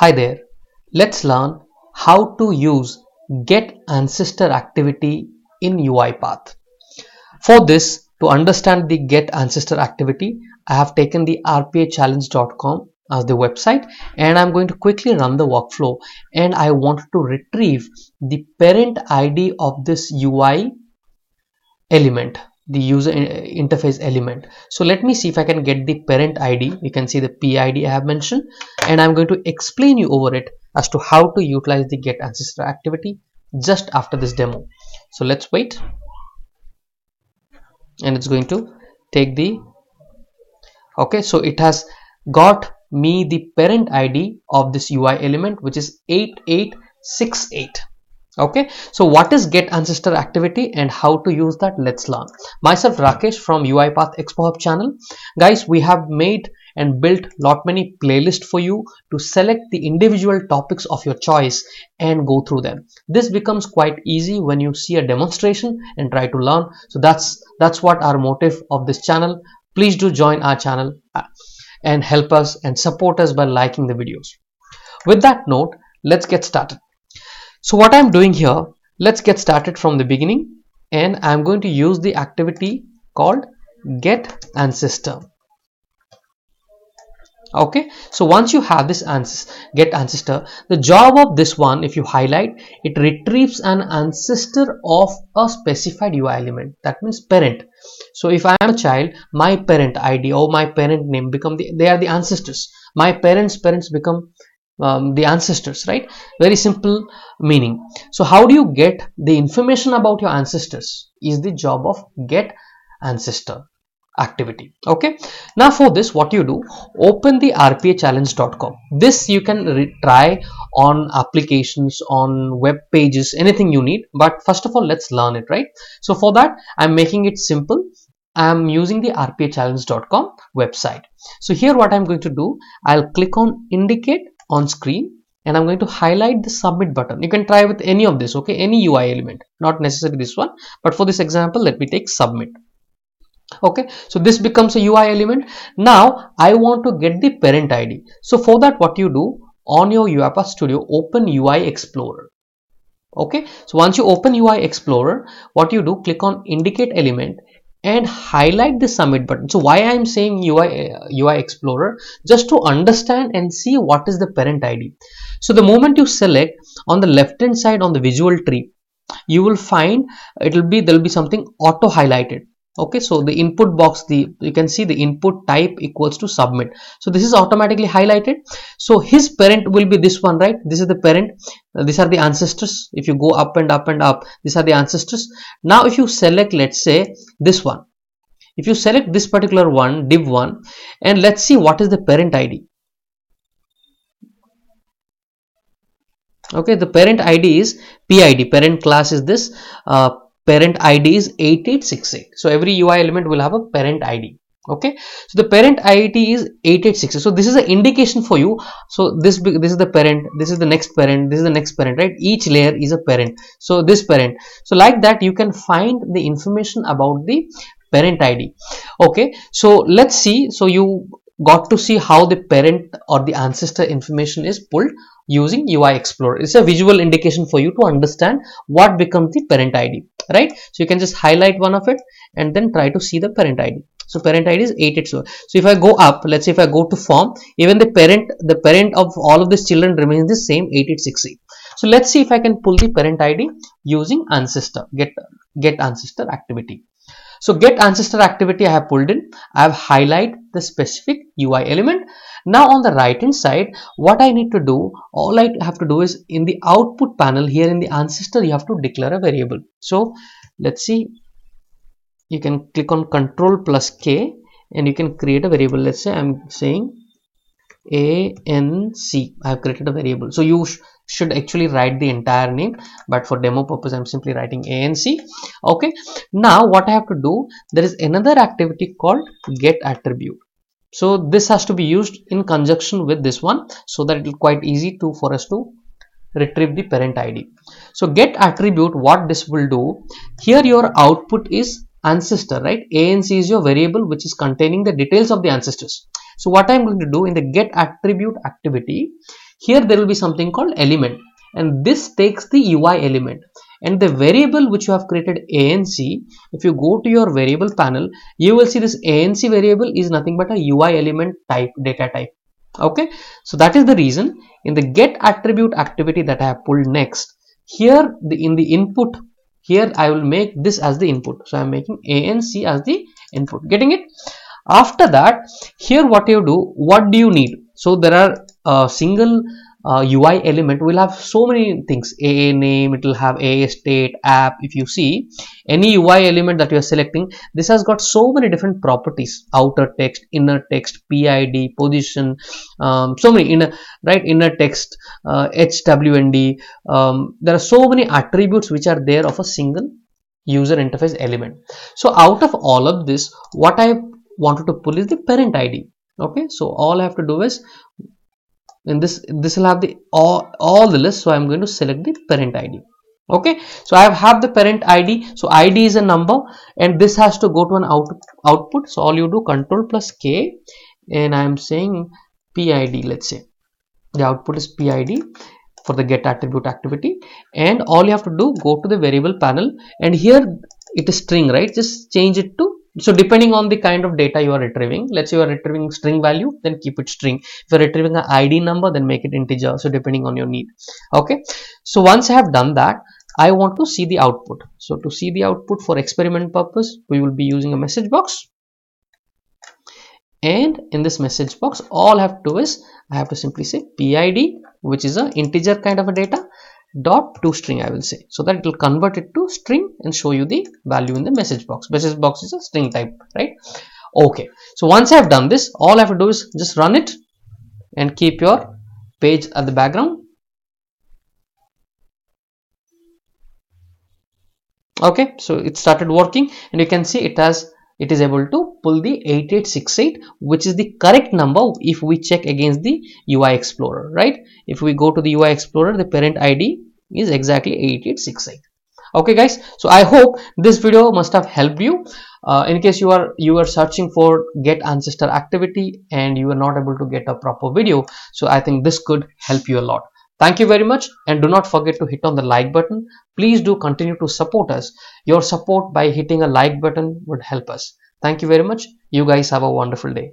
Hi there, let's learn how to use get ancestor activity in UiPath. For this, to understand the get ancestor activity, I have taken the rpachallenge.com as the website and I'm going to quickly run the workflow and I want to retrieve the parent ID of this UI element the user interface element. So let me see if i can get the parent id you can see the pid i have mentioned. And i'm going to explain you over it as to how to utilize the get ancestor activity just after this demo. So let's wait. And it's going to take the okay so it has got me the parent id of this ui element which is 8868 okay so what is get ancestor activity and how to use that? Let's learn. Myself rakesh from uipath expo hub channel. Guys we have made and built lot many playlists for you to select the individual topics of your choice and go through them. This becomes quite easy when you see a demonstration and try to learn. So that's that's what our motive of this channel. Please do join our channel uh, and help us and support us by liking the videos. With that note let's get started so what I'm doing here, let's get started from the beginning and I'm going to use the activity called get ancestor. Okay, so once you have this ancestor, get ancestor, the job of this one, if you highlight, it retrieves an ancestor of a specified UI element. That means parent. So if I am a child, my parent ID or my parent name become the, they are the ancestors. My parents' parents become um, the ancestors right? Very simple meaning. So how do you get the information about your ancestors is the job of get ancestor activity okay? Now for this what you do open the rpachallenge.com this you can try on applications on web pages anything you need but first of all let's learn it right? So for that i'm making it simple. I'm using the rpachallenge.com website. So here what i'm going to do i'll click on indicate on screen and I'm going to highlight the submit button. You can try with any of this, okay, any UI element, not necessarily this one, but for this example, let me take submit. Okay, so this becomes a UI element. Now I want to get the parent ID. So for that, what you do on your UiPath Studio, open UI Explorer. Okay, so once you open UI Explorer, what you do, click on indicate element and highlight the submit button. So why i am saying ui uh, ui explorer? Just to understand and see what is the parent id so the moment you select on the left hand side on the visual tree you will find it will be there will be something auto highlighted okay so the input box the you can see the input type equals to submit. So this is automatically highlighted. So his parent will be this one right? This is the parent. Uh, these are the ancestors. If you go up and up and up these are the ancestors. Now if you select let's say this one. If you select this particular one div one and let's see what is the parent id okay the parent id is pid parent class is this uh, parent id is 8868 so every ui element will have a parent id okay? So the parent id is 8860 so this is an indication for you. So this this is the parent this is the next parent this is the next parent right? Each layer is a parent. So this parent. So like that you can find the information about the parent id okay? So let's see. So you got to see how the parent or the ancestor information is pulled using UI Explorer. It's a visual indication for you to understand what becomes the parent ID, right? So you can just highlight one of it and then try to see the parent ID. So parent ID is 880. So if I go up, let's say if I go to form, even the parent, the parent of all of these children remains the same 8860. So let's see if I can pull the parent ID using ancestor, get, get ancestor activity. So get ancestor activity I have pulled in. I have highlight the specific UI element. Now on the right hand side, what I need to do, all I have to do is in the output panel here in the ancestor, you have to declare a variable. So let's see, you can click on control plus K and you can create a variable. Let's say I'm saying ANC. I have created a variable. So you sh should actually write the entire name but for demo purpose i'm simply writing anc okay now what i have to do there is another activity called get attribute so this has to be used in conjunction with this one so that it will quite easy to for us to retrieve the parent id so get attribute what this will do. Here your output is ancestor right? Anc is your variable which is containing the details of the ancestors. So what i'm going to do in the get attribute activity here there will be something called element and this takes the UI element and the variable which you have created ANC if you go to your variable panel you will see this ANC variable is nothing but a UI element type data type. Okay? So that is the reason in the get attribute activity that I have pulled next here the in the input here I will make this as the input. So I'm making ANC as the input. Getting it? After that here what you do what do you need? So there are a single uh, UI element will have so many things. AA name it will have AA state app. If you see any UI element that you are selecting this has got so many different properties. Outer text inner text PID position um, so many inner right inner text uh, HWND um, there are so many attributes which are there of a single user interface element. So out of all of this what I wanted to pull is the parent ID okay so all I have to do is this this will have the all, all the list so i'm going to select the parent id okay? So i have the parent id so id is a number and this has to go to an out, output. So all you do control plus k. And i am saying pid let's say. The output is pid for the get attribute activity. And all you have to do go to the variable panel. And here it is string right? Just change it to so depending on the kind of data you are retrieving let's say you are retrieving string value then keep it string. If you're retrieving an id number then make it integer so depending on your need. Okay? So once i have done that i want to see the output. So to see the output for experiment purpose we will be using a message box. And in this message box all i have to do is i have to simply say pid which is an integer kind of a data dot to string I will say. So that it will convert it to string and show you the value in the message box. Message box is a string type right? Okay. So once I have done this all I have to do is just run it and keep your page at the background. Okay. So it started working and you can see it has it is able to pull the 8868 which is the correct number if we check against the UI Explorer right? If we go to the UI Explorer the parent ID is exactly 8868 okay guys so I hope this video must have helped you. Uh, in case you are you are searching for get ancestor activity and you are not able to get a proper video so I think this could help you a lot Thank you very much and do not forget to hit on the like button. Please do continue to support us. Your support by hitting a like button would help us. Thank you very much. You guys have a wonderful day.